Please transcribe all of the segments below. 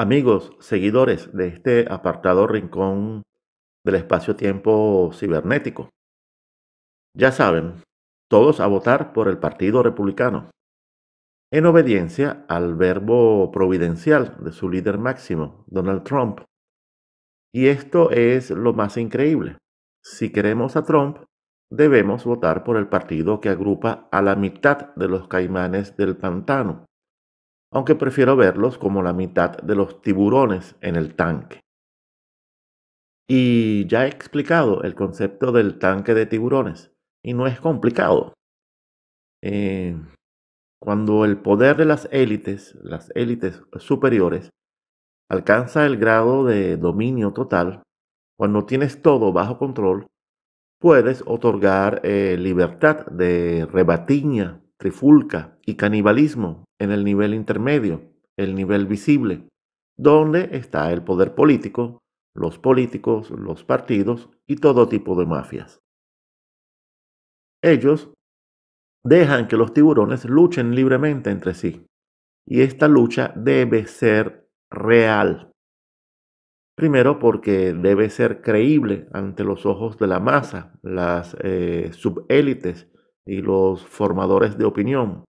Amigos, seguidores de este apartado rincón del espacio-tiempo cibernético. Ya saben, todos a votar por el Partido Republicano, en obediencia al verbo providencial de su líder máximo, Donald Trump. Y esto es lo más increíble. Si queremos a Trump, debemos votar por el partido que agrupa a la mitad de los caimanes del pantano, aunque prefiero verlos como la mitad de los tiburones en el tanque. Y ya he explicado el concepto del tanque de tiburones, y no es complicado. Eh, cuando el poder de las élites, las élites superiores, alcanza el grado de dominio total, cuando tienes todo bajo control, puedes otorgar eh, libertad de rebatiña, trifulca y canibalismo en el nivel intermedio, el nivel visible, donde está el poder político, los políticos, los partidos y todo tipo de mafias. Ellos dejan que los tiburones luchen libremente entre sí, y esta lucha debe ser real. Primero porque debe ser creíble ante los ojos de la masa, las eh, subélites y los formadores de opinión.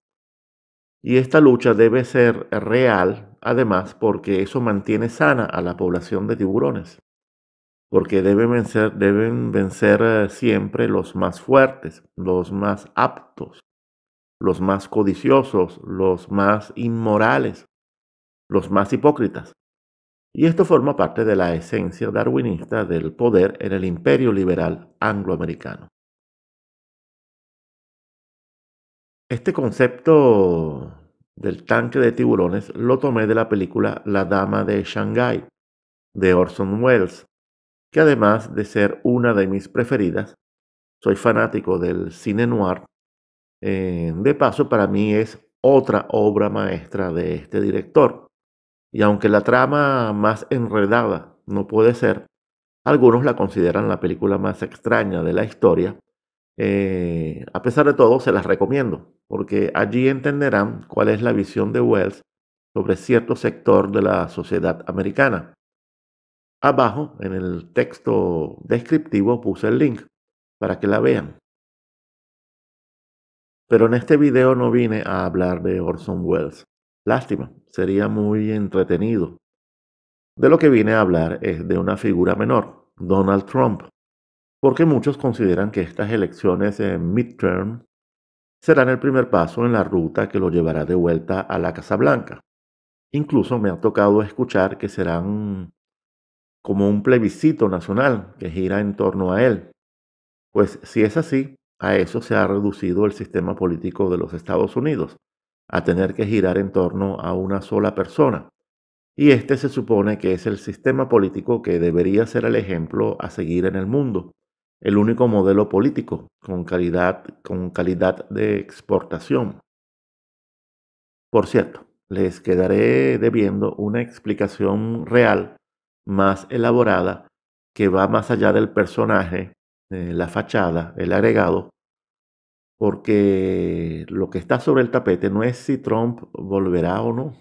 Y esta lucha debe ser real, además, porque eso mantiene sana a la población de tiburones. Porque deben vencer, deben vencer eh, siempre los más fuertes, los más aptos, los más codiciosos, los más inmorales, los más hipócritas. Y esto forma parte de la esencia darwinista del poder en el imperio liberal angloamericano. Este concepto del tanque de tiburones lo tomé de la película La Dama de Shanghai de Orson Welles, que además de ser una de mis preferidas, soy fanático del cine noir. Eh, de paso, para mí es otra obra maestra de este director. Y aunque la trama más enredada no puede ser, algunos la consideran la película más extraña de la historia. Eh, a pesar de todo, se las recomiendo, porque allí entenderán cuál es la visión de Wells sobre cierto sector de la sociedad americana. Abajo, en el texto descriptivo, puse el link para que la vean. Pero en este video no vine a hablar de Orson Welles. Lástima, sería muy entretenido. De lo que vine a hablar es de una figura menor, Donald Trump, porque muchos consideran que estas elecciones en midterm serán el primer paso en la ruta que lo llevará de vuelta a la Casa Blanca. Incluso me ha tocado escuchar que serán como un plebiscito nacional que gira en torno a él. Pues si es así, a eso se ha reducido el sistema político de los Estados Unidos a tener que girar en torno a una sola persona. Y este se supone que es el sistema político que debería ser el ejemplo a seguir en el mundo, el único modelo político con calidad, con calidad de exportación. Por cierto, les quedaré debiendo una explicación real, más elaborada, que va más allá del personaje, la fachada, el agregado, porque lo que está sobre el tapete no es si Trump volverá o no.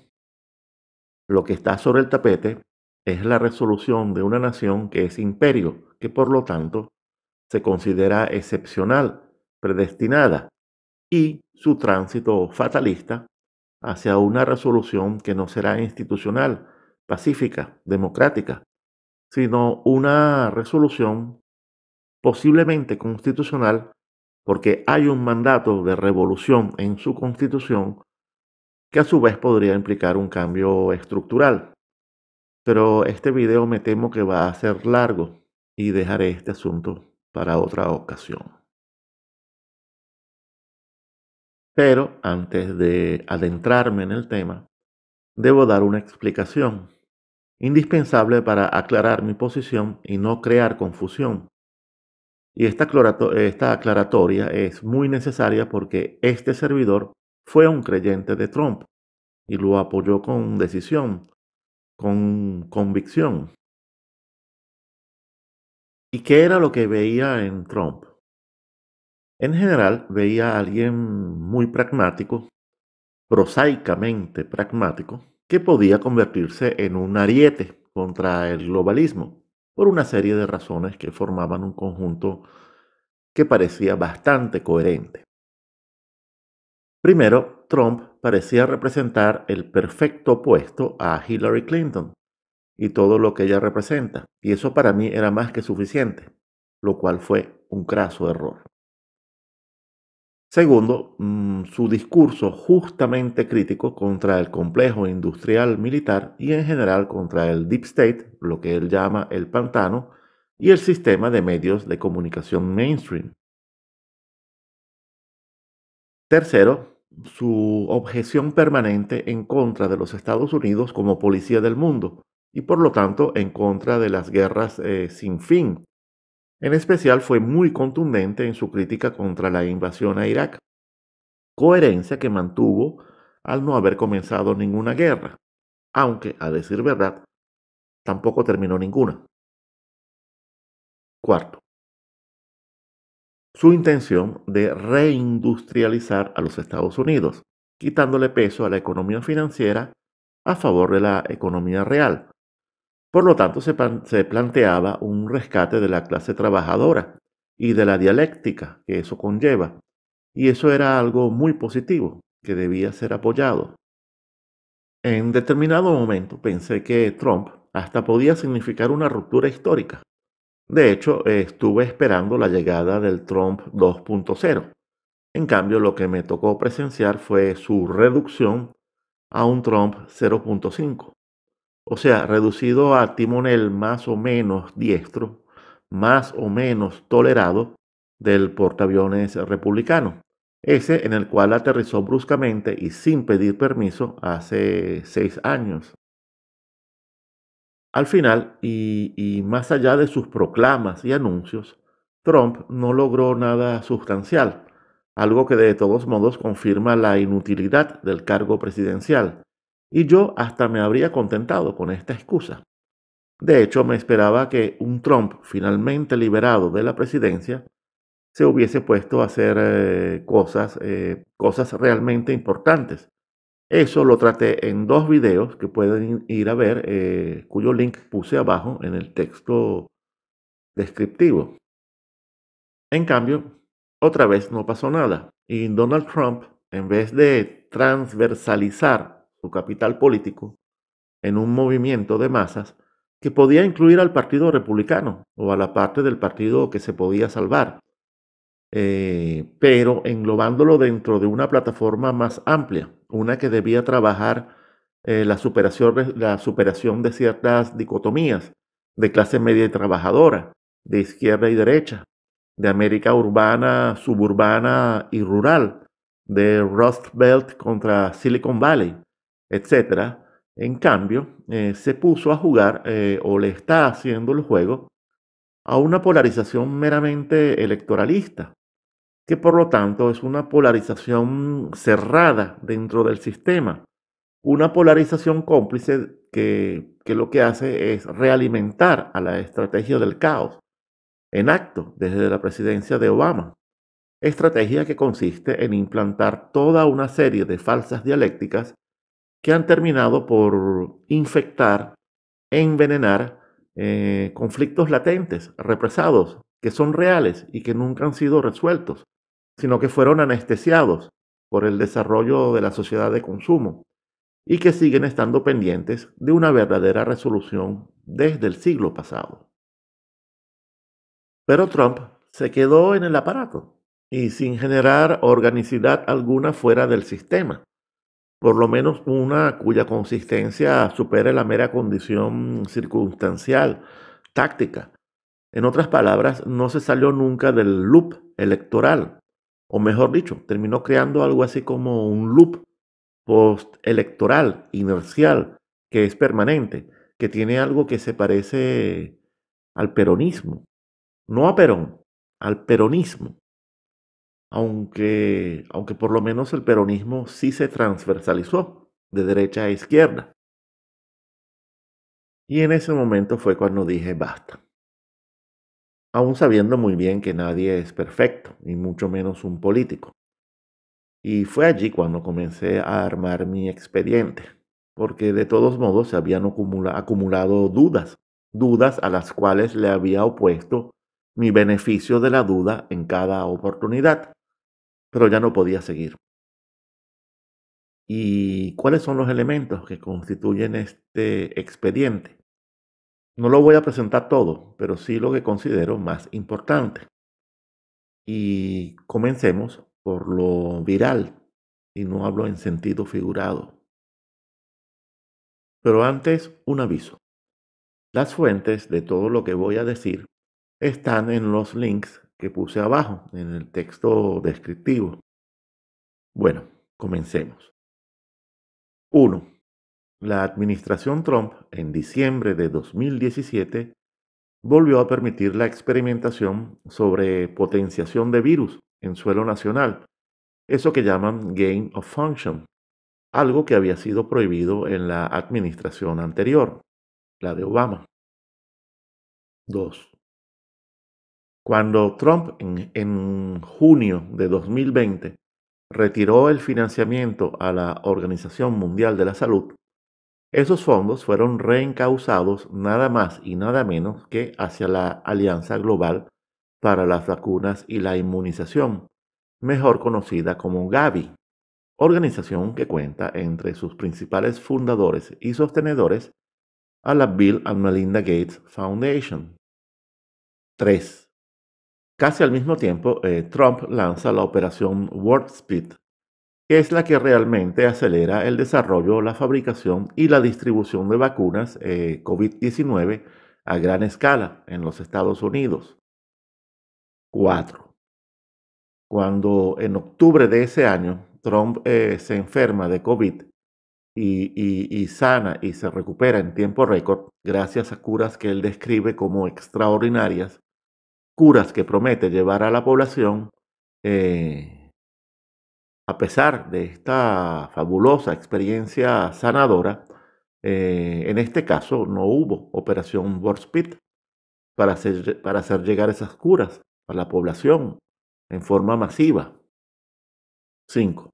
Lo que está sobre el tapete es la resolución de una nación que es imperio, que por lo tanto se considera excepcional, predestinada, y su tránsito fatalista hacia una resolución que no será institucional, pacífica, democrática, sino una resolución posiblemente constitucional porque hay un mandato de revolución en su constitución que a su vez podría implicar un cambio estructural. Pero este video me temo que va a ser largo y dejaré este asunto para otra ocasión. Pero antes de adentrarme en el tema, debo dar una explicación, indispensable para aclarar mi posición y no crear confusión. Y esta, aclaratoria es muy necesaria porque este servidor fue un creyente de Trump y lo apoyó con decisión, con convicción. ¿Y qué era lo que veía en Trump? En general veía a alguien muy pragmático, prosaicamente pragmático, que podía convertirse en un ariete contra el globalismo, por una serie de razones que formaban un conjunto que parecía bastante coherente. Primero, Trump parecía representar el perfecto opuesto a Hillary Clinton y todo lo que ella representa, y eso para mí era más que suficiente, lo cual fue un craso error. Segundo, mm, su discurso justamente crítico contra el complejo industrial militar y en general contra el Deep State, lo que él llama el pantano, y el sistema de medios de comunicación mainstream. Tercero, su objeción permanente en contra de los Estados Unidos como policía del mundo y por lo tanto en contra de las guerras eh, sin fin. En especial fue muy contundente en su crítica contra la invasión a Irak, coherencia que mantuvo al no haber comenzado ninguna guerra, aunque, a decir verdad, tampoco terminó ninguna. Cuarto, su intención de reindustrializar a los Estados Unidos, quitándole peso a la economía financiera a favor de la economía real. Por lo tanto, se, planteaba un rescate de la clase trabajadora y de la dialéctica que eso conlleva. Y eso era algo muy positivo, que debía ser apoyado. En determinado momento pensé que Trump hasta podía significar una ruptura histórica, de hecho, estuve esperando la llegada del Trump 2.0. En cambio, lo que me tocó presenciar fue su reducción a un Trump 0.5. O sea, reducido a timonel más o menos diestro, más o menos tolerado del portaaviones republicano. Ese en el cual aterrizó bruscamente y sin pedir permiso hace seis años. Al final, y, más allá de sus proclamas y anuncios, Trump no logró nada sustancial, algo que de todos modos confirma la inutilidad del cargo presidencial, y yo hasta me habría contentado con esta excusa. De hecho, me esperaba que un Trump finalmente liberado de la presidencia se hubiese puesto a hacer eh, cosas, eh, cosas realmente importantes, eso lo traté en dos videos que pueden ir a ver, eh, cuyo link puse abajo en el texto descriptivo. En cambio, otra vez no pasó nada y Donald Trump, en vez de transversalizar su capital político en un movimiento de masas que podía incluir al Partido Republicano o a la parte del partido que se podía salvar, eh, pero englobándolo dentro de una plataforma más amplia, una que debía trabajar eh, la, superación, la superación de ciertas dicotomías de clase media y trabajadora, de izquierda y derecha, de América urbana, suburbana y rural, de Rust Belt contra Silicon Valley, etc. En cambio, eh, se puso a jugar o le está haciendo el juego a una polarización meramente electoralista, que por lo tanto es una polarización cerrada dentro del sistema, una polarización cómplice que, lo que hace es realimentar a la estrategia del caos en acto desde la presidencia de Obama. Estrategia que consiste en implantar toda una serie de falsas dialécticas que han terminado por infectar envenenar eh, conflictos latentes, represados, que son reales y que nunca han sido resueltos sino que fueron anestesiados por el desarrollo de la sociedad de consumo y que siguen estando pendientes de una verdadera resolución desde el siglo pasado. Pero Trump se quedó en el aparato y sin generar organicidad alguna fuera del sistema, por lo menos una cuya consistencia supere la mera condición circunstancial, táctica. En otras palabras, no se salió nunca del loop electoral o mejor dicho, terminó creando algo así como un loop post-electoral, inercial, que es permanente, que tiene algo que se parece al peronismo. No a Perón, al peronismo. Aunque, aunque por lo menos el peronismo sí se transversalizó de derecha a izquierda. Y en ese momento fue cuando dije basta aún sabiendo muy bien que nadie es perfecto, ni mucho menos un político. Y fue allí cuando comencé a armar mi expediente, porque de todos modos se habían acumulado dudas, dudas a las cuales le había opuesto mi beneficio de la duda en cada oportunidad, pero ya no podía seguir. ¿Y cuáles son los elementos que constituyen este expediente? No lo voy a presentar todo, pero sí lo que considero más importante. Y comencemos por lo viral, y no hablo en sentido figurado. Pero antes, un aviso. Las fuentes de todo lo que voy a decir están en los links que puse abajo, en el texto descriptivo. Bueno, comencemos. 1. La administración Trump, en diciembre de 2017, volvió a permitir la experimentación sobre potenciación de virus en suelo nacional, eso que llaman gain of function, algo que había sido prohibido en la administración anterior, la de Obama. 2. Cuando Trump en, junio de 2020 retiró el financiamiento a la Organización Mundial de la Salud, esos fondos fueron reencausados nada más y nada menos que hacia la Alianza Global para las Vacunas y la Inmunización, mejor conocida como Gavi, organización que cuenta entre sus principales fundadores y sostenedores a la Bill and Melinda Gates Foundation. 3. Casi al mismo tiempo, eh, Trump lanza la operación Warp Speed, que es la que realmente acelera el desarrollo, la fabricación y la distribución de vacunas eh, COVID-19 a gran escala en los Estados Unidos. 4. Cuando en octubre de ese año Trump eh, se enferma de COVID y, sana y se recupera en tiempo récord gracias a curas que él describe como extraordinarias, curas que promete llevar a la población, eh, a pesar de esta fabulosa experiencia sanadora, eh, en este caso no hubo operación Speed para hacer, para hacer llegar esas curas a la población en forma masiva. 5.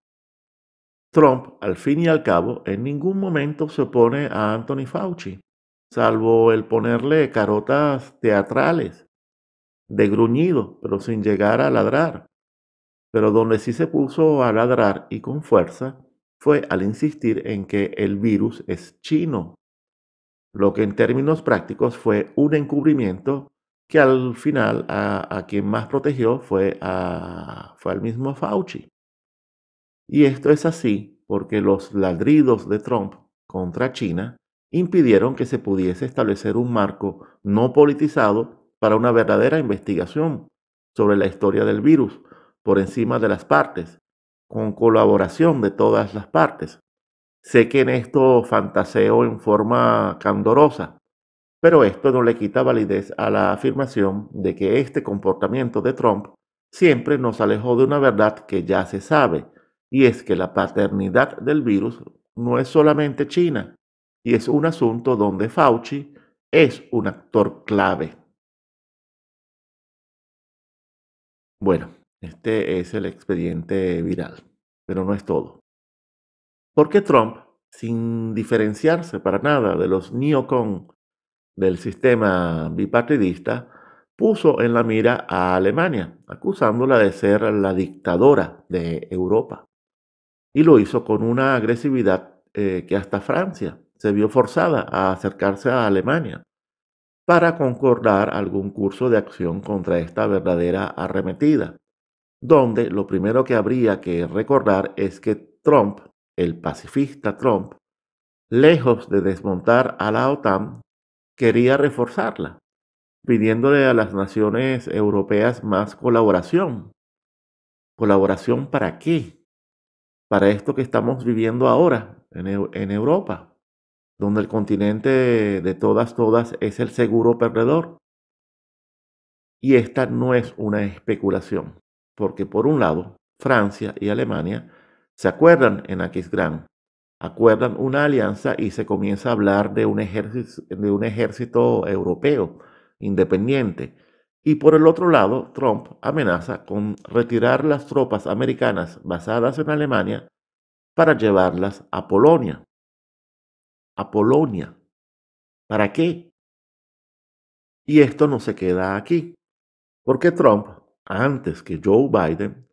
Trump, al fin y al cabo, en ningún momento se opone a Anthony Fauci, salvo el ponerle carotas teatrales, de gruñido, pero sin llegar a ladrar. Pero donde sí se puso a ladrar y con fuerza fue al insistir en que el virus es chino, lo que en términos prácticos fue un encubrimiento que al final a, quien más protegió fue, fue al mismo Fauci. Y esto es así porque los ladridos de Trump contra China impidieron que se pudiese establecer un marco no politizado para una verdadera investigación sobre la historia del virus por encima de las partes, con colaboración de todas las partes. Sé que en esto fantaseo en forma candorosa, pero esto no le quita validez a la afirmación de que este comportamiento de Trump siempre nos alejó de una verdad que ya se sabe, y es que la paternidad del virus no es solamente China, y es un asunto donde Fauci es un actor clave. Bueno, este es el expediente viral, pero no es todo. Porque Trump, sin diferenciarse para nada de los neocon del sistema bipartidista, puso en la mira a Alemania, acusándola de ser la dictadora de Europa. Y lo hizo con una agresividad eh, que hasta Francia se vio forzada a acercarse a Alemania para concordar algún curso de acción contra esta verdadera arremetida, donde lo primero que habría que recordar es que Trump, el pacifista Trump, lejos de desmontar a la OTAN, quería reforzarla, pidiéndole a las naciones europeas más colaboración. ¿Colaboración para qué? Para esto que estamos viviendo ahora en, Europa, donde el continente de todas, todas es el seguro perdedor. Y esta no es una especulación, porque por un lado, Francia y Alemania se acuerdan en Aquisgrán acuerdan una alianza y se comienza a hablar de un ejército, de un ejército europeo independiente. Y por el otro lado, Trump amenaza con retirar las tropas americanas basadas en Alemania para llevarlas a Polonia. A Polonia. ¿Para qué? Y esto no se queda aquí, porque Trump, antes que Joe Biden,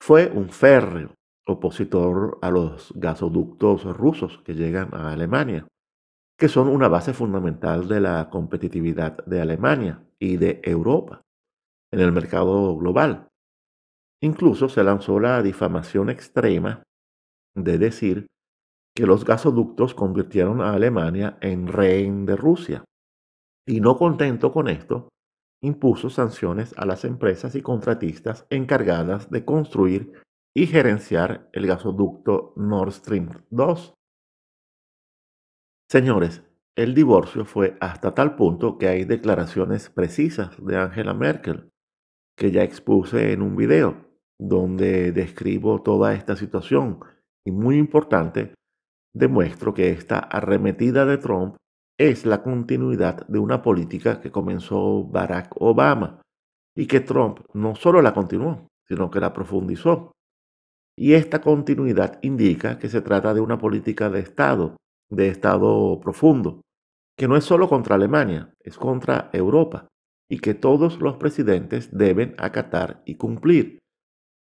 fue un férreo opositor a los gasoductos rusos que llegan a Alemania, que son una base fundamental de la competitividad de Alemania y de Europa en el mercado global. Incluso se lanzó la difamación extrema de decir que los gasoductos convirtieron a Alemania en rehén de Rusia. Y no contento con esto, impuso sanciones a las empresas y contratistas encargadas de construir y gerenciar el gasoducto Nord Stream 2. Señores, el divorcio fue hasta tal punto que hay declaraciones precisas de Angela Merkel, que ya expuse en un video, donde describo toda esta situación y muy importante, demuestro que esta arremetida de Trump es la continuidad de una política que comenzó Barack Obama y que Trump no solo la continuó, sino que la profundizó. Y esta continuidad indica que se trata de una política de Estado, de Estado profundo, que no es solo contra Alemania, es contra Europa, y que todos los presidentes deben acatar y cumplir.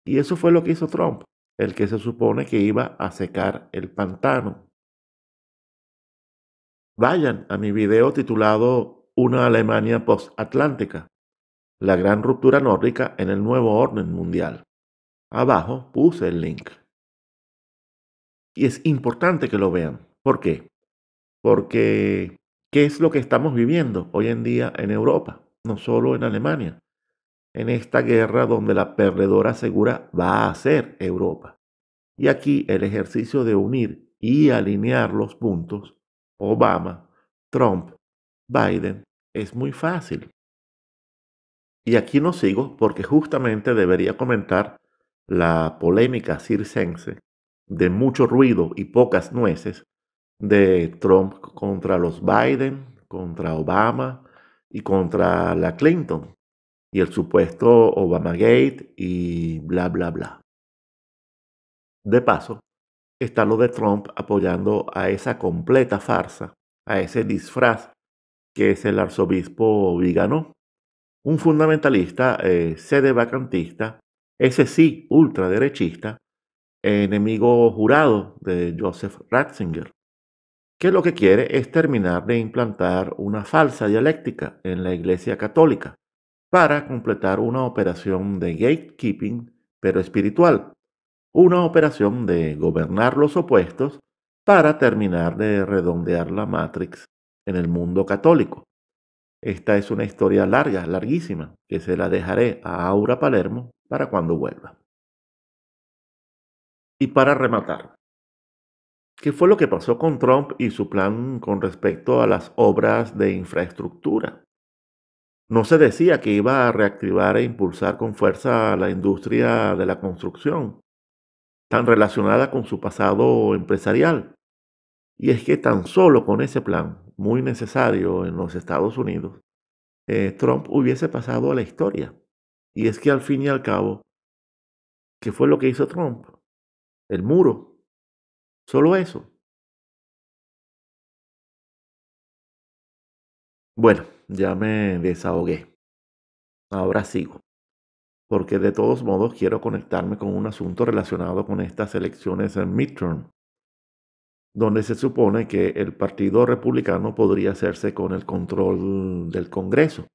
Y eso fue lo que hizo Trump, el que se supone que iba a secar el pantano. Vayan a mi video titulado Una Alemania post-atlántica, la gran ruptura nórdica en el nuevo orden mundial. Abajo puse el link. Y es importante que lo vean. ¿Por qué? Porque, ¿qué es lo que estamos viviendo hoy en día en Europa? No solo en Alemania. En esta guerra donde la perdedora segura va a ser Europa. Y aquí el ejercicio de unir y alinear los puntos, Obama, Trump, Biden, es muy fácil. Y aquí no sigo porque justamente debería comentar la polémica circense de mucho ruido y pocas nueces de Trump contra los Biden, contra Obama y contra la Clinton y el supuesto Obamagate y bla, bla, bla. De paso, está lo de Trump apoyando a esa completa farsa, a ese disfraz que es el arzobispo Vigano, un fundamentalista eh, sede vacantista ese sí, ultraderechista, enemigo jurado de Joseph Ratzinger, que lo que quiere es terminar de implantar una falsa dialéctica en la Iglesia Católica para completar una operación de gatekeeping, pero espiritual, una operación de gobernar los opuestos para terminar de redondear la Matrix en el mundo católico. Esta es una historia larga, larguísima, que se la dejaré a Aura Palermo para cuando vuelva. Y para rematar, ¿qué fue lo que pasó con Trump y su plan con respecto a las obras de infraestructura? No se decía que iba a reactivar e impulsar con fuerza la industria de la construcción, tan relacionada con su pasado empresarial. Y es que tan solo con ese plan, muy necesario en los Estados Unidos, eh, Trump hubiese pasado a la historia. Y es que al fin y al cabo, ¿qué fue lo que hizo Trump? El muro. Solo eso. Bueno, ya me desahogué. Ahora sigo. Porque de todos modos quiero conectarme con un asunto relacionado con estas elecciones en midterm, donde se supone que el Partido Republicano podría hacerse con el control del Congreso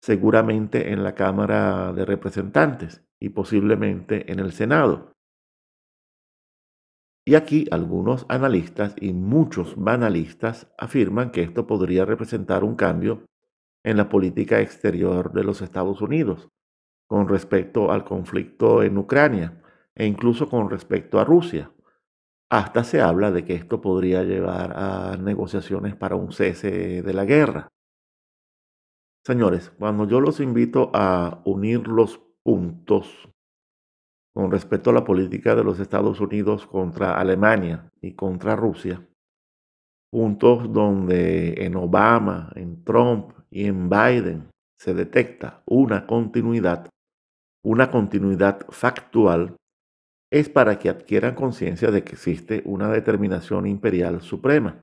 seguramente en la Cámara de Representantes y posiblemente en el Senado. Y aquí algunos analistas y muchos banalistas afirman que esto podría representar un cambio en la política exterior de los Estados Unidos con respecto al conflicto en Ucrania e incluso con respecto a Rusia. Hasta se habla de que esto podría llevar a negociaciones para un cese de la guerra. Señores, cuando yo los invito a unir los puntos con respecto a la política de los Estados Unidos contra Alemania y contra Rusia, puntos donde en Obama, en Trump y en Biden se detecta una continuidad, una continuidad factual, es para que adquieran conciencia de que existe una determinación imperial suprema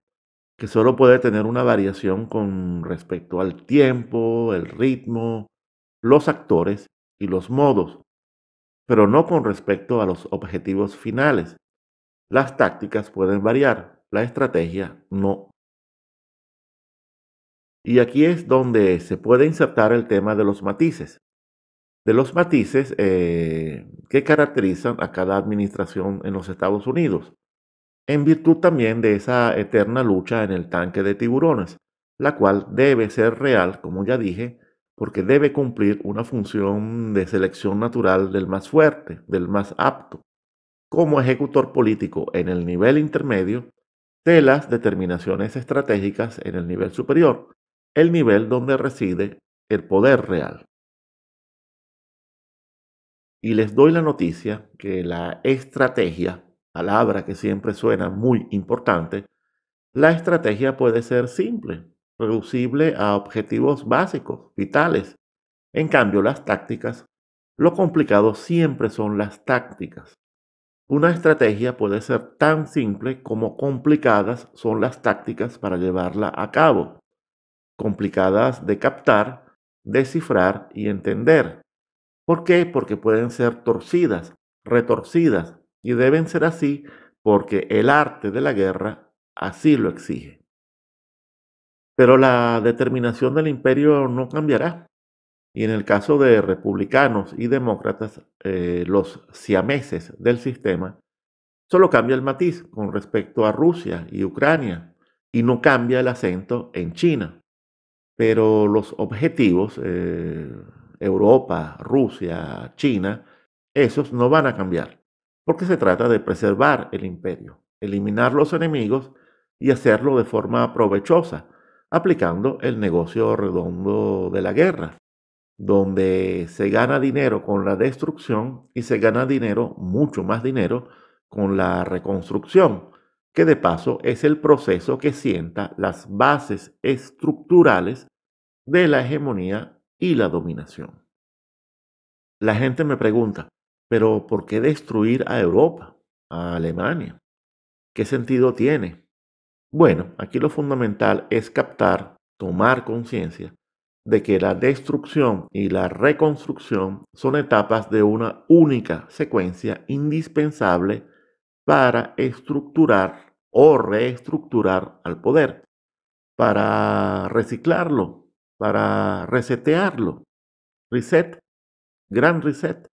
que solo puede tener una variación con respecto al tiempo, el ritmo, los actores y los modos, pero no con respecto a los objetivos finales. Las tácticas pueden variar, la estrategia no. Y aquí es donde se puede insertar el tema de los matices. De los matices eh, que caracterizan a cada administración en los Estados Unidos, en virtud también de esa eterna lucha en el tanque de tiburones, la cual debe ser real, como ya dije, porque debe cumplir una función de selección natural del más fuerte, del más apto, como ejecutor político en el nivel intermedio de las determinaciones estratégicas en el nivel superior, el nivel donde reside el poder real. Y les doy la noticia que la estrategia, palabra que siempre suena muy importante, la estrategia puede ser simple, reducible a objetivos básicos, vitales. En cambio, las tácticas, lo complicado siempre son las tácticas. Una estrategia puede ser tan simple como complicadas son las tácticas para llevarla a cabo complicadas de captar, descifrar y entender. ¿Por qué? Porque pueden ser torcidas, retorcidas, y deben ser así porque el arte de la guerra así lo exige. Pero la determinación del imperio no cambiará. Y en el caso de republicanos y demócratas, eh, los siameses del sistema, solo cambia el matiz con respecto a Rusia y Ucrania y no cambia el acento en China. Pero los objetivos, eh, Europa, Rusia, China, esos no van a cambiar, porque se trata de preservar el imperio, eliminar los enemigos y hacerlo de forma provechosa, aplicando el negocio redondo de la guerra, donde se gana dinero con la destrucción y se gana dinero, mucho más dinero, con la reconstrucción, que de paso es el proceso que sienta las bases estructurales de la hegemonía y la dominación. La gente me pregunta, pero ¿por qué destruir a Europa, a Alemania? ¿Qué sentido tiene? Bueno, aquí lo fundamental es captar, tomar conciencia de que la destrucción y la reconstrucción son etapas de una única secuencia indispensable para estructurar o reestructurar al poder, para reciclarlo, para resetearlo. Reset, gran reset.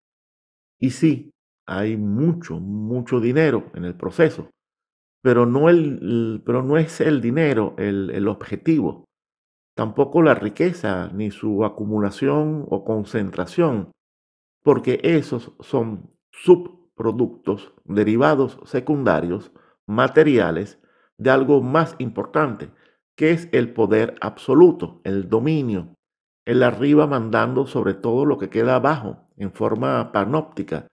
Y sí, hay mucho, mucho dinero en el proceso, pero no, es el dinero el objetivo, tampoco la riqueza ni su acumulación o concentración, porque esos son subproductos derivados secundarios materiales de algo más importante, que es el poder absoluto, el dominio, el arriba mandando sobre todo lo que queda abajo, en forma panóptica,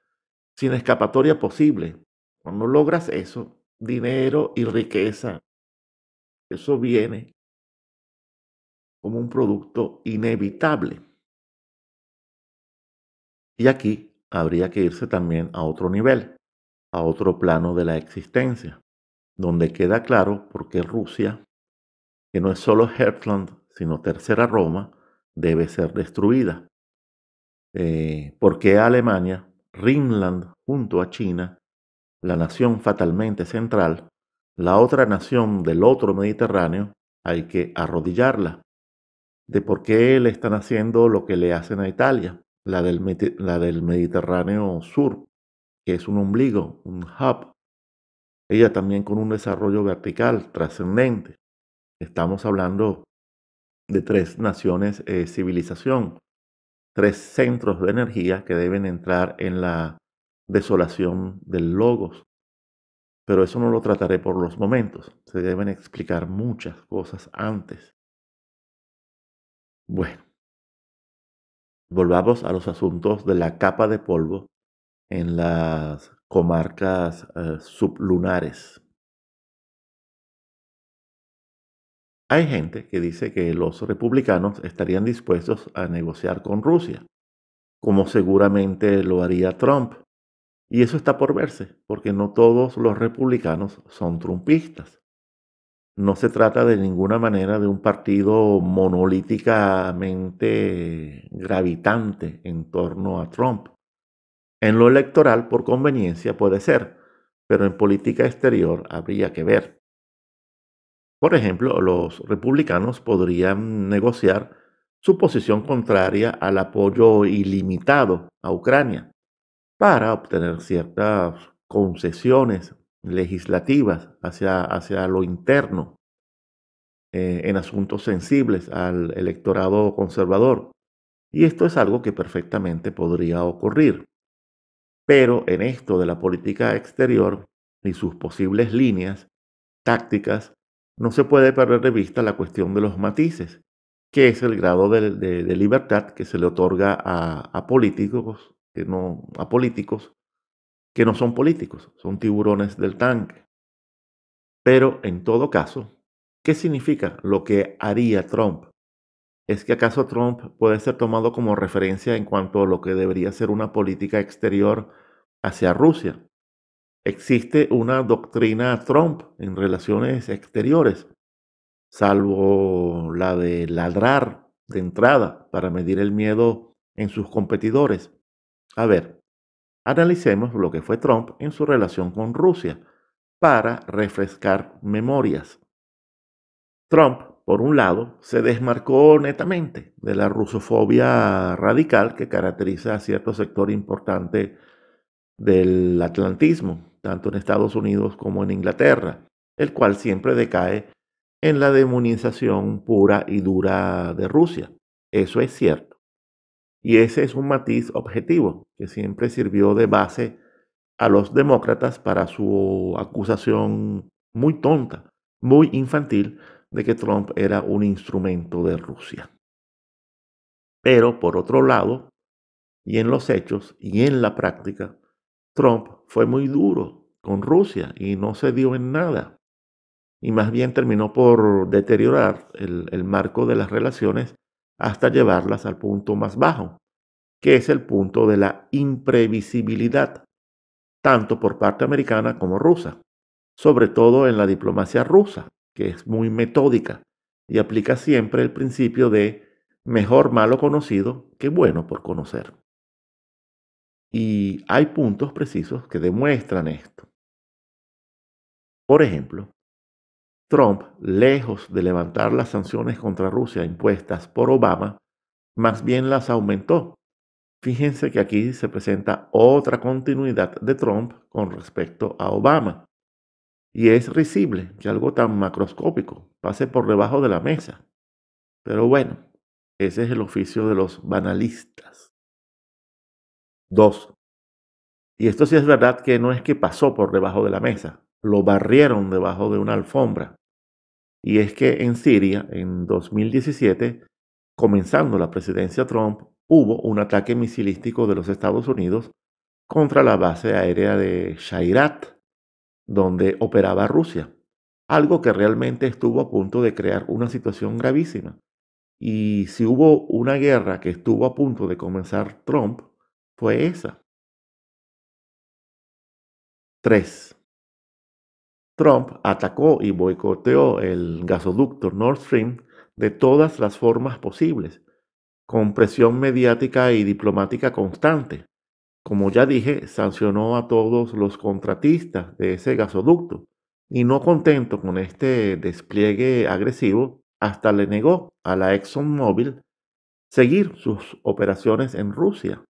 sin escapatoria posible. Cuando logras eso, dinero y riqueza, eso viene como un producto inevitable. Y aquí habría que irse también a otro nivel, a otro plano de la existencia donde queda claro por qué Rusia, que no es solo Heartland, sino Tercera Roma, debe ser destruida. Eh, por qué Alemania, Rinland junto a China, la nación fatalmente central, la otra nación del otro Mediterráneo, hay que arrodillarla. De por qué le están haciendo lo que le hacen a Italia, la del, la del Mediterráneo Sur, que es un ombligo, un hub ella también con un desarrollo vertical trascendente. Estamos hablando de tres naciones eh, civilización, tres centros de energía que deben entrar en la desolación del logos. Pero eso no lo trataré por los momentos. Se deben explicar muchas cosas antes. Bueno, volvamos a los asuntos de la capa de polvo en las comarcas eh, sublunares. Hay gente que dice que los republicanos estarían dispuestos a negociar con Rusia, como seguramente lo haría Trump. Y eso está por verse, porque no todos los republicanos son trumpistas. No se trata de ninguna manera de un partido monolíticamente gravitante en torno a Trump. En lo electoral, por conveniencia, puede ser, pero en política exterior habría que ver. Por ejemplo, los republicanos podrían negociar su posición contraria al apoyo ilimitado a Ucrania para obtener ciertas concesiones legislativas hacia, hacia lo interno eh, en asuntos sensibles al electorado conservador. Y esto es algo que perfectamente podría ocurrir. Pero en esto de la política exterior y sus posibles líneas tácticas, no se puede perder de vista la cuestión de los matices, que es el grado de, libertad que se le otorga a, políticos, que no, a políticos que no son políticos, son tiburones del tanque. Pero en todo caso, ¿qué significa lo que haría Trump? ¿Es que acaso Trump puede ser tomado como referencia en cuanto a lo que debería ser una política exterior hacia Rusia? Existe una doctrina Trump en relaciones exteriores, salvo la de ladrar de entrada para medir el miedo en sus competidores. A ver, Analicemos lo que fue Trump en su relación con Rusia para refrescar memorias. Trump, por un lado, se desmarcó netamente de la rusofobia radical que caracteriza a cierto sector importante del atlantismo, tanto en Estados Unidos como en Inglaterra, el cual siempre decae en la demonización pura y dura de Rusia. Eso es cierto. Y ese es un matiz objetivo que siempre sirvió de base a los demócratas para su acusación muy tonta, muy infantil, de que Trump era un instrumento de Rusia. Pero por otro lado, y en los hechos y en la práctica, Trump fue muy duro con Rusia y no se dio en nada. Y más bien terminó por deteriorar el, el marco de las relaciones hasta llevarlas al punto más bajo, que es el punto de la imprevisibilidad, tanto por parte americana como rusa, sobre todo en la diplomacia rusa, que es muy metódica y aplica siempre el principio de mejor malo conocido que bueno por conocer. Y hay puntos precisos que demuestran esto. Por ejemplo, Trump, lejos de levantar las sanciones contra Rusia impuestas por Obama, más bien las aumentó. Fíjense que aquí se presenta otra continuidad de Trump con respecto a Obama. Y es risible que algo tan macroscópico pase por debajo de la mesa. Pero bueno, ese es el oficio de los banalistas. 2. Y esto sí es verdad que no es que pasó por debajo de la mesa, lo barrieron debajo de una alfombra. Y es que en Siria, en 2017, comenzando la presidencia Trump, hubo un ataque misilístico de los Estados Unidos contra la base aérea de Shairat, donde operaba Rusia, algo que realmente estuvo a punto de crear una situación gravísima. Y si hubo una guerra que estuvo a punto de comenzar Trump, fue esa. 3. Trump atacó y boicoteó el gasoducto Nord Stream de todas las formas posibles, con presión mediática y diplomática constante. Como ya dije, sancionó a todos los contratistas de ese gasoducto y no contento con este despliegue agresivo, hasta le negó a la ExxonMobil seguir sus operaciones en Rusia.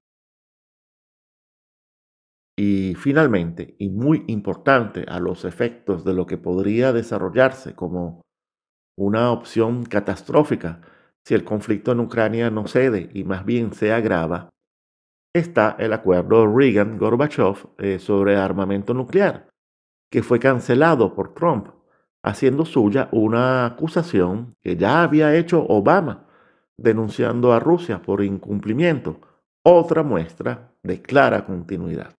Y finalmente, y muy importante a los efectos de lo que podría desarrollarse como una opción catastrófica si el conflicto en Ucrania no cede y más bien se agrava, está el acuerdo Reagan-Gorbachev eh, sobre armamento nuclear, que fue cancelado por Trump, haciendo suya una acusación que ya había hecho Obama, denunciando a Rusia por incumplimiento, otra muestra de clara continuidad.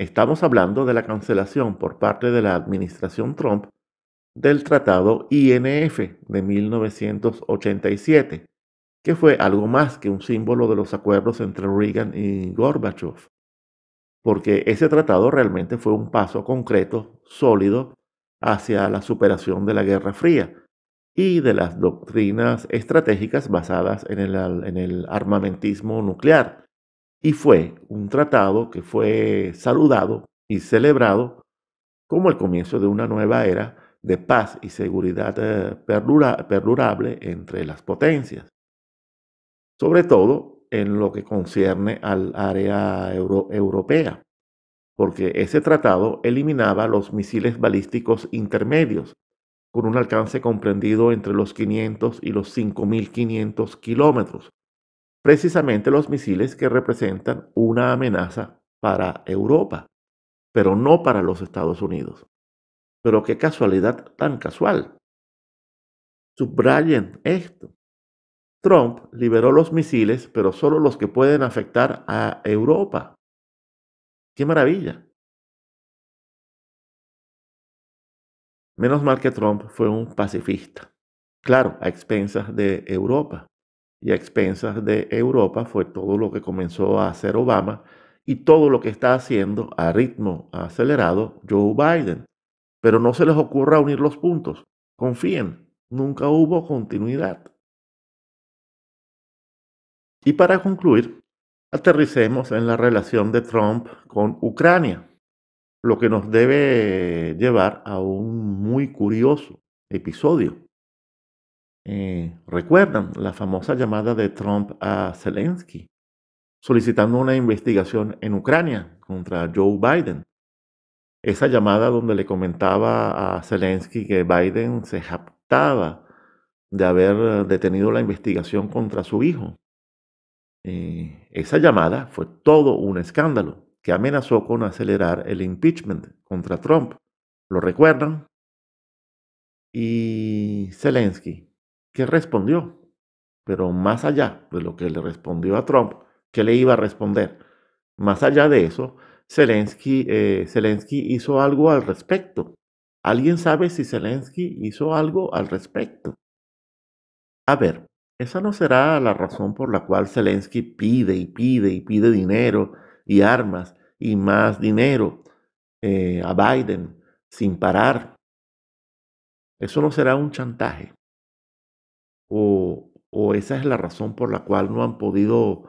Estamos hablando de la cancelación por parte de la administración Trump del Tratado INF de 1987, que fue algo más que un símbolo de los acuerdos entre Reagan y Gorbachev, porque ese tratado realmente fue un paso concreto, sólido, hacia la superación de la Guerra Fría y de las doctrinas estratégicas basadas en el, en el armamentismo nuclear. Y fue un tratado que fue saludado y celebrado como el comienzo de una nueva era de paz y seguridad eh, perdurable entre las potencias, sobre todo en lo que concierne al área europea, porque ese tratado eliminaba los misiles balísticos intermedios, con un alcance comprendido entre los 500 y los 5.500 kilómetros, precisamente los misiles que representan una amenaza para Europa, pero no para los Estados Unidos. Pero qué casualidad tan casual. Subrayen esto. Trump liberó los misiles, pero solo los que pueden afectar a Europa. ¡Qué maravilla! Menos mal que Trump fue un pacifista. Claro, a expensas de Europa. Y a expensas de Europa fue todo lo que comenzó a hacer Obama y todo lo que está haciendo a ritmo acelerado Joe Biden. Pero no se les ocurra unir los puntos. Confíen, nunca hubo continuidad. Y para concluir, aterricemos en la relación de Trump con Ucrania, lo que nos debe llevar a un muy curioso episodio. Eh, ¿Recuerdan la famosa llamada de Trump a Zelensky solicitando una investigación en Ucrania contra Joe Biden? esa llamada donde le comentaba a Zelensky que Biden se jactaba de haber detenido la investigación contra su hijo. Eh, esa llamada fue todo un escándalo que amenazó con acelerar el impeachment contra Trump. ¿Lo recuerdan? Y Zelensky, ¿qué respondió? Pero más allá de lo que le respondió a Trump, ¿qué le iba a responder? Más allá de eso, Zelensky, eh, Zelensky hizo algo al respecto. ¿Alguien sabe si Zelensky hizo algo al respecto? A ver, esa no será la razón por la cual Zelensky pide y pide y pide dinero y armas y más dinero eh, a Biden sin parar. Eso no será un chantaje. O, o esa es la razón por la cual no han podido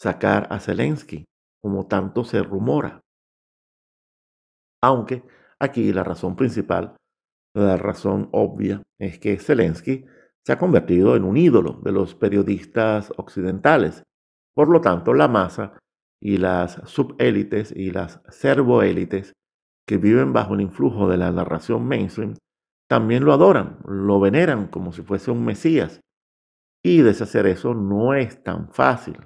sacar a Zelensky como tanto se rumora. Aunque aquí la razón principal, la razón obvia, es que Zelensky se ha convertido en un ídolo de los periodistas occidentales. Por lo tanto, la masa y las subélites y las servoélites que viven bajo el influjo de la narración mainstream también lo adoran, lo veneran como si fuese un mesías. Y deshacer eso no es tan fácil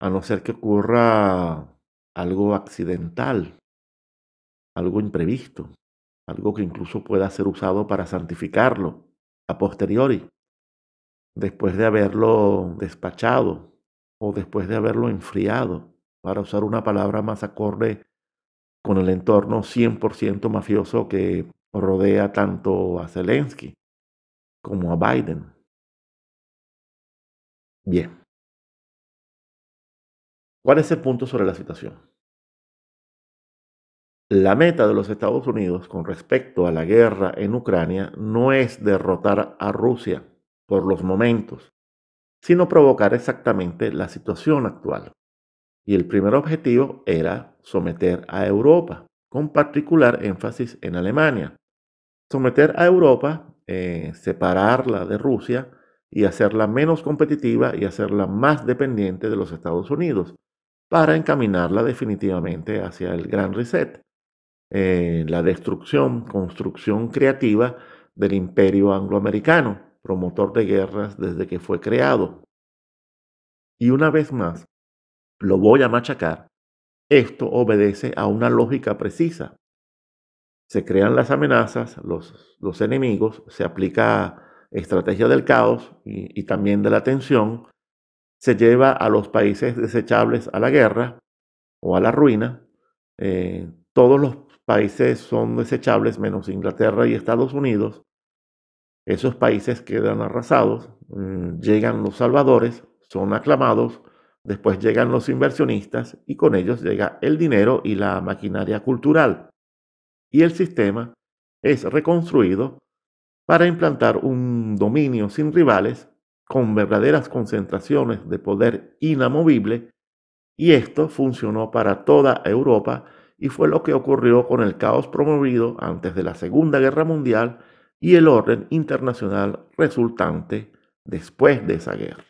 a no ser que ocurra algo accidental, algo imprevisto, algo que incluso pueda ser usado para santificarlo a posteriori, después de haberlo despachado o después de haberlo enfriado, para usar una palabra más acorde con el entorno 100% mafioso que rodea tanto a Zelensky como a Biden. Bien. ¿Cuál es el punto sobre la situación? La meta de los Estados Unidos con respecto a la guerra en Ucrania no es derrotar a Rusia por los momentos, sino provocar exactamente la situación actual. Y el primer objetivo era someter a Europa, con particular énfasis en Alemania. Someter a Europa, eh, separarla de Rusia y hacerla menos competitiva y hacerla más dependiente de los Estados Unidos para encaminarla definitivamente hacia el gran reset, eh, la destrucción, construcción creativa del imperio angloamericano, promotor de guerras desde que fue creado. Y una vez más, lo voy a machacar, esto obedece a una lógica precisa. Se crean las amenazas, los, los enemigos, se aplica estrategia del caos y, también de la tensión, se lleva a los países desechables a la guerra o a la ruina. Eh, todos los países son desechables menos Inglaterra y Estados Unidos. Esos países quedan arrasados, mm, llegan los salvadores, son aclamados, después llegan los inversionistas y con ellos llega el dinero y la maquinaria cultural. Y el sistema es reconstruido para implantar un dominio sin rivales con verdaderas concentraciones de poder inamovible y esto funcionó para toda Europa y fue lo que ocurrió con el caos promovido antes de la Segunda Guerra Mundial y el orden internacional resultante después de esa guerra.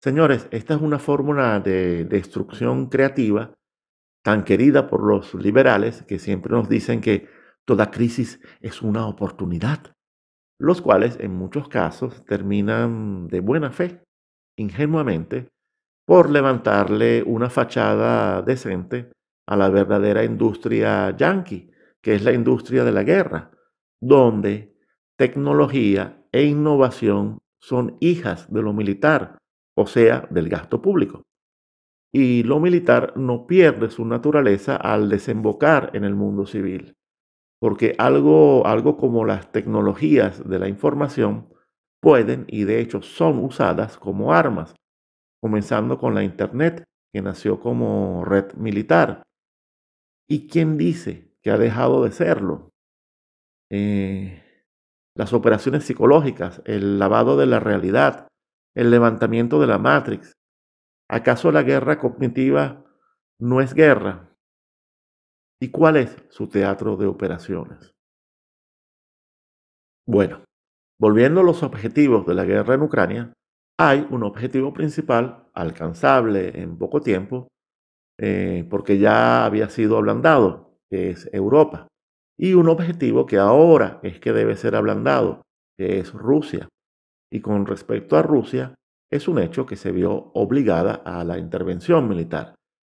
Señores, esta es una fórmula de destrucción creativa tan querida por los liberales que siempre nos dicen que toda crisis es una oportunidad, los cuales en muchos casos terminan de buena fe, ingenuamente, por levantarle una fachada decente a la verdadera industria yanqui, que es la industria de la guerra, donde tecnología e innovación son hijas de lo militar, o sea, del gasto público. Y lo militar no pierde su naturaleza al desembocar en el mundo civil, porque algo, algo como las tecnologías de la información pueden y de hecho son usadas como armas, comenzando con la Internet, que nació como red militar. ¿Y quién dice que ha dejado de serlo? Eh, las operaciones psicológicas, el lavado de la realidad, el levantamiento de la Matrix. ¿Acaso la guerra cognitiva no es guerra? ¿Y cuál es su teatro de operaciones? Bueno, volviendo a los objetivos de la guerra en Ucrania, hay un objetivo principal alcanzable en poco tiempo, eh, porque ya había sido ablandado, que es Europa, y un objetivo que ahora es que debe ser ablandado, que es Rusia. Y con respecto a Rusia, es un hecho que se vio obligada a la intervención militar.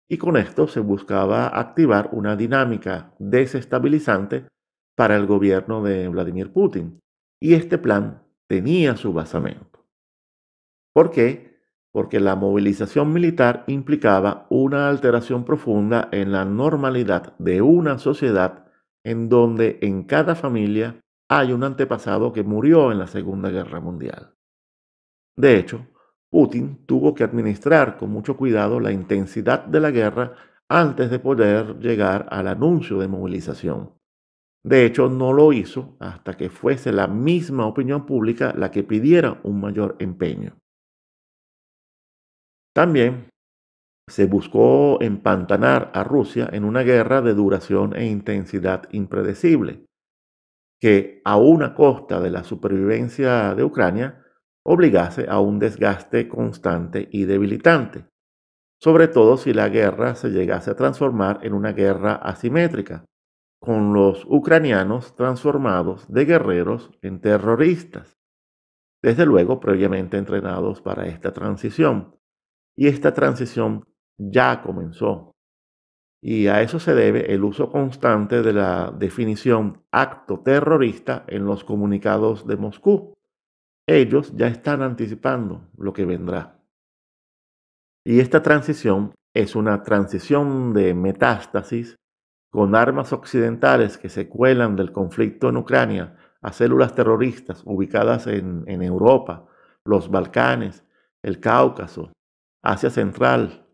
Y con esto se buscaba activar una dinámica desestabilizante para el gobierno de Vladimir Putin. Y este plan tenía su basamento. ¿Por qué? Porque la movilización militar implicaba una alteración profunda en la normalidad de una sociedad en donde en cada familia hay un antepasado que murió en la Segunda Guerra Mundial. De hecho, Putin tuvo que administrar con mucho cuidado la intensidad de la guerra antes de poder llegar al anuncio de movilización. De hecho, no lo hizo hasta que fuese la misma opinión pública la que pidiera un mayor empeño. También se buscó empantanar a Rusia en una guerra de duración e intensidad impredecible, que a una costa de la supervivencia de Ucrania obligase a un desgaste constante y debilitante, sobre todo si la guerra se llegase a transformar en una guerra asimétrica, con los ucranianos transformados de guerreros en terroristas, desde luego previamente entrenados para esta transición. Y esta transición ya comenzó. Y a eso se debe el uso constante de la definición acto terrorista en los comunicados de Moscú. Ellos ya están anticipando lo que vendrá. Y esta transición es una transición de metástasis con armas occidentales que se cuelan del conflicto en Ucrania a células terroristas ubicadas en, Europa, los Balcanes, el Cáucaso, Asia Central,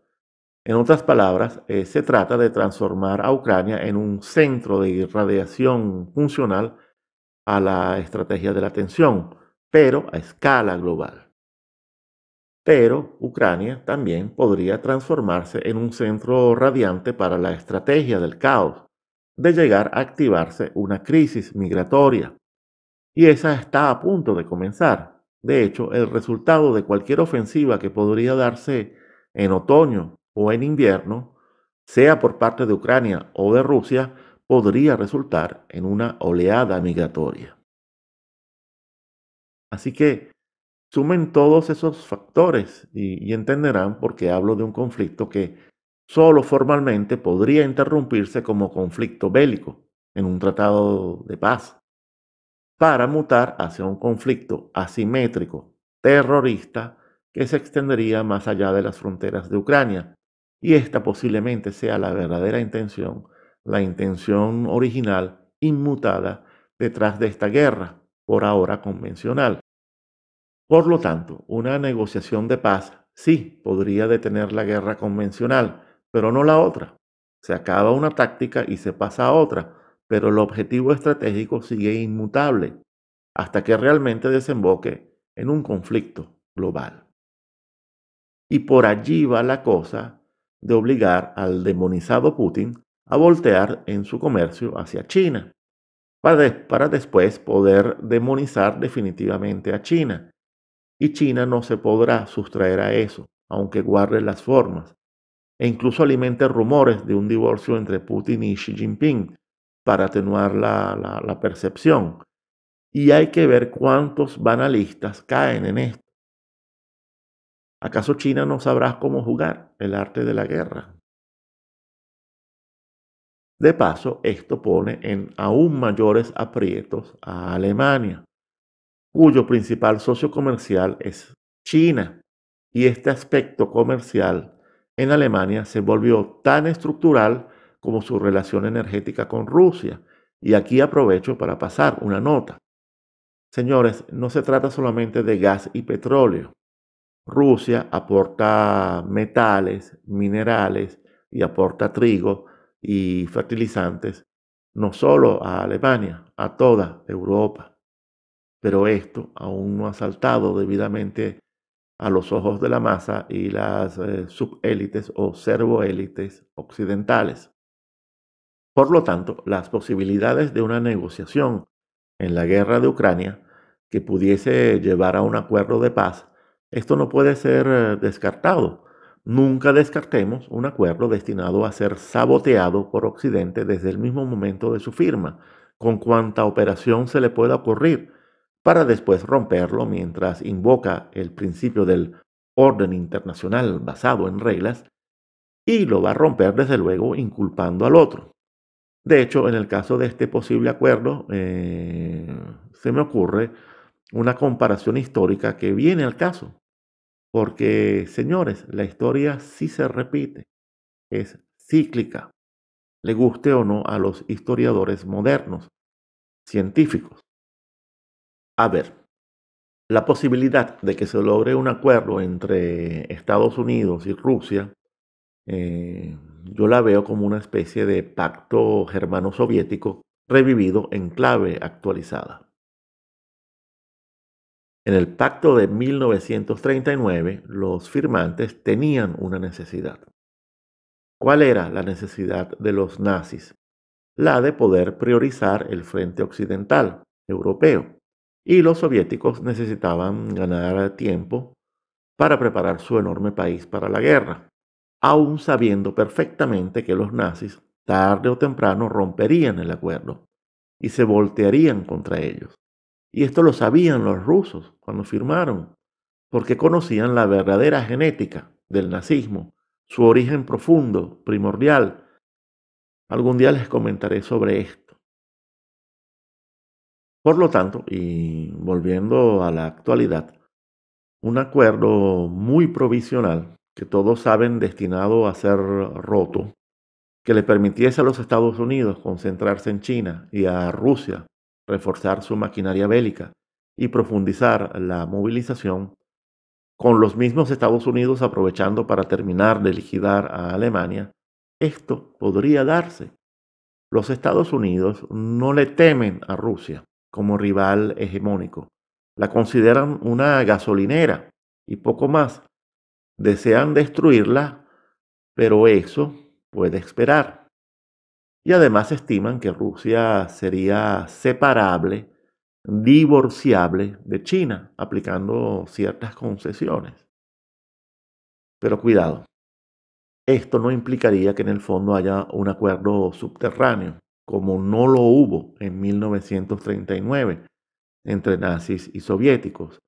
en otras palabras, eh, se trata de transformar a Ucrania en un centro de irradiación funcional a la estrategia de la tensión, pero a escala global. Pero Ucrania también podría transformarse en un centro radiante para la estrategia del caos, de llegar a activarse una crisis migratoria. Y esa está a punto de comenzar. De hecho, el resultado de cualquier ofensiva que podría darse en otoño o en invierno, sea por parte de Ucrania o de Rusia, podría resultar en una oleada migratoria. Así que sumen todos esos factores y, entenderán por qué hablo de un conflicto que solo formalmente podría interrumpirse como conflicto bélico en un tratado de paz, para mutar hacia un conflicto asimétrico, terrorista, que se extendería más allá de las fronteras de Ucrania, y esta posiblemente sea la verdadera intención, la intención original, inmutada, detrás de esta guerra, por ahora convencional. Por lo tanto, una negociación de paz sí podría detener la guerra convencional, pero no la otra. Se acaba una táctica y se pasa a otra, pero el objetivo estratégico sigue inmutable hasta que realmente desemboque en un conflicto global. Y por allí va la cosa de obligar al demonizado Putin a voltear en su comercio hacia China, para, después poder demonizar definitivamente a China. Y China no se podrá sustraer a eso, aunque guarde las formas, e incluso alimente rumores de un divorcio entre Putin y Xi Jinping para atenuar la, percepción. Y hay que ver cuántos banalistas caen en esto. ¿Acaso China no sabrá cómo jugar el arte de la guerra? De paso, esto pone en aún mayores aprietos a Alemania, cuyo principal socio comercial es China, y este aspecto comercial en Alemania se volvió tan estructural como su relación energética con Rusia. Y aquí aprovecho para pasar una nota. Señores, no se trata solamente de gas y petróleo. Rusia aporta metales, minerales y aporta trigo y fertilizantes no solo a Alemania, a toda Europa. Pero esto aún no ha saltado debidamente a los ojos de la masa y las eh, subélites o servoélites occidentales. Por lo tanto, las posibilidades de una negociación en la guerra de Ucrania que pudiese llevar a un acuerdo de paz esto no puede ser eh, descartado. Nunca descartemos un acuerdo destinado a ser saboteado por Occidente desde el mismo momento de su firma, con cuanta operación se le pueda ocurrir, para después romperlo mientras invoca el principio del orden internacional basado en reglas, y lo va a romper desde luego inculpando al otro. De hecho, en el caso de este posible acuerdo, eh, se me ocurre una comparación histórica que viene al caso. Porque, señores, la historia sí se repite, es cíclica, le guste o no a los historiadores modernos, científicos. A ver, la posibilidad de que se logre un acuerdo entre Estados Unidos y Rusia, eh, yo la veo como una especie de pacto germano-soviético revivido en clave actualizada. En el pacto de 1939, los firmantes tenían una necesidad. ¿Cuál era la necesidad de los nazis? La de poder priorizar el frente occidental europeo. Y los soviéticos necesitaban ganar tiempo para preparar su enorme país para la guerra, aun sabiendo perfectamente que los nazis tarde o temprano romperían el acuerdo y se voltearían contra ellos. Y esto lo sabían los rusos cuando firmaron, porque conocían la verdadera genética del nazismo, su origen profundo, primordial. Algún día les comentaré sobre esto. Por lo tanto, y volviendo a la actualidad, un acuerdo muy provisional, que todos saben destinado a ser roto, que le permitiese a los Estados Unidos concentrarse en China y a Rusia reforzar su maquinaria bélica y profundizar la movilización, con los mismos Estados Unidos aprovechando para terminar de liquidar a Alemania, esto podría darse. Los Estados Unidos no le temen a Rusia como rival hegemónico, la consideran una gasolinera y poco más. Desean destruirla, pero eso puede esperar y además estiman que Rusia sería separable, divorciable de China, aplicando ciertas concesiones. Pero cuidado, esto no implicaría que en el fondo haya un acuerdo subterráneo, como no lo hubo en 1939 entre nazis y soviéticos,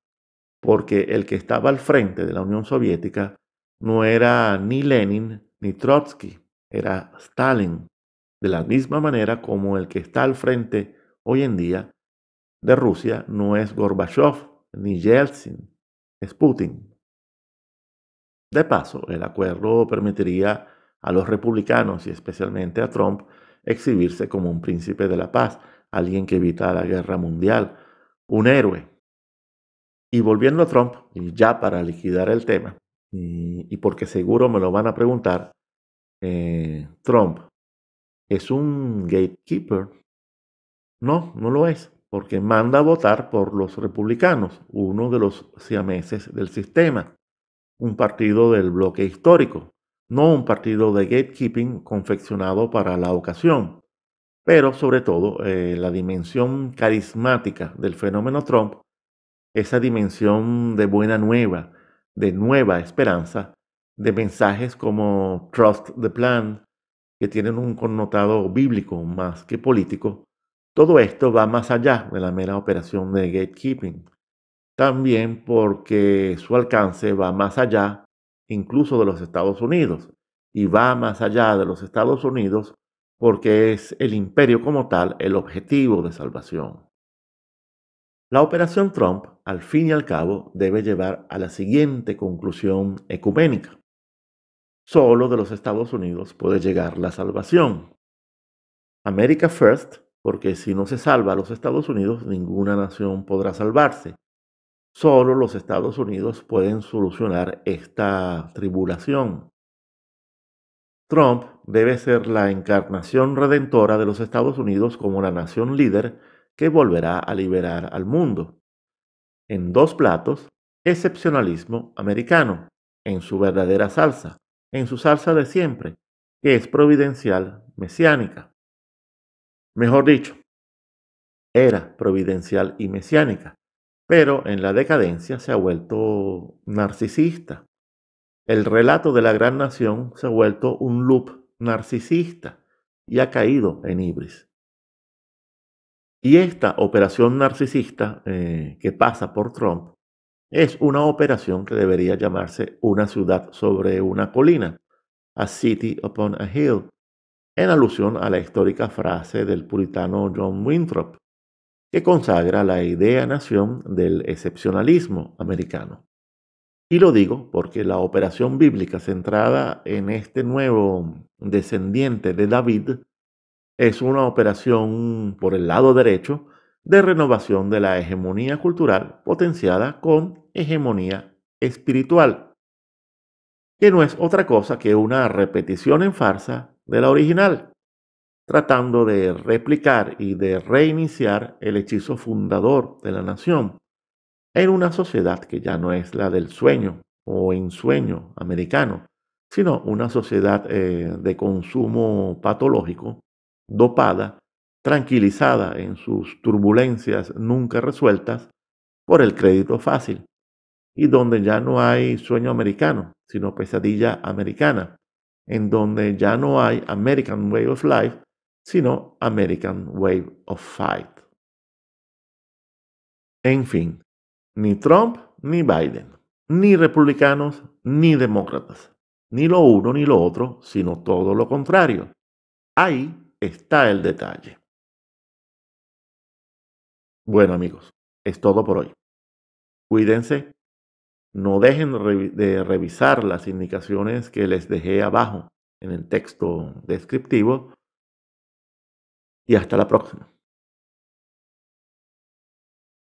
porque el que estaba al frente de la Unión Soviética no era ni Lenin ni Trotsky, era Stalin, de la misma manera como el que está al frente hoy en día de Rusia no es Gorbachev ni Yeltsin, es Putin. De paso, el acuerdo permitiría a los republicanos y especialmente a Trump exhibirse como un príncipe de la paz, alguien que evita la guerra mundial, un héroe. Y volviendo a Trump, y ya para liquidar el tema, y, porque seguro me lo van a preguntar, eh, Trump es un gatekeeper, no, no lo es, porque manda a votar por los republicanos, uno de los siameses del sistema, un partido del bloque histórico, no un partido de gatekeeping confeccionado para la ocasión, pero sobre todo eh, la dimensión carismática del fenómeno Trump, esa dimensión de buena nueva, de nueva esperanza, de mensajes como Trust the Plan, que tienen un connotado bíblico más que político, todo esto va más allá de la mera operación de gatekeeping. También porque su alcance va más allá incluso de los Estados Unidos y va más allá de los Estados Unidos porque es el imperio como tal el objetivo de salvación. La operación Trump, al fin y al cabo, debe llevar a la siguiente conclusión ecuménica. Solo de los Estados Unidos puede llegar la salvación. America First, porque si no se salva a los Estados Unidos, ninguna nación podrá salvarse. Solo los Estados Unidos pueden solucionar esta tribulación. Trump debe ser la encarnación redentora de los Estados Unidos como la nación líder que volverá a liberar al mundo. En dos platos, excepcionalismo americano, en su verdadera salsa, en su salsa de siempre, que es providencial mesiánica. Mejor dicho, era providencial y mesiánica, pero en la decadencia se ha vuelto narcisista. El relato de la gran nación se ha vuelto un loop narcisista y ha caído en Ibris. Y esta operación narcisista eh, que pasa por Trump es una operación que debería llamarse una ciudad sobre una colina, a city upon a hill, en alusión a la histórica frase del puritano John Winthrop, que consagra la idea-nación del excepcionalismo americano. Y lo digo porque la operación bíblica centrada en este nuevo descendiente de David es una operación por el lado derecho de renovación de la hegemonía cultural potenciada con hegemonía espiritual, que no es otra cosa que una repetición en farsa de la original, tratando de replicar y de reiniciar el hechizo fundador de la nación en una sociedad que ya no es la del sueño o ensueño americano, sino una sociedad eh, de consumo patológico, dopada tranquilizada en sus turbulencias nunca resueltas por el crédito fácil, y donde ya no hay sueño americano, sino pesadilla americana, en donde ya no hay American Way of Life, sino American Way of Fight. En fin, ni Trump ni Biden, ni republicanos ni demócratas, ni lo uno ni lo otro, sino todo lo contrario. Ahí está el detalle. Bueno amigos, es todo por hoy. Cuídense, no dejen de revisar las indicaciones que les dejé abajo en el texto descriptivo y hasta la próxima.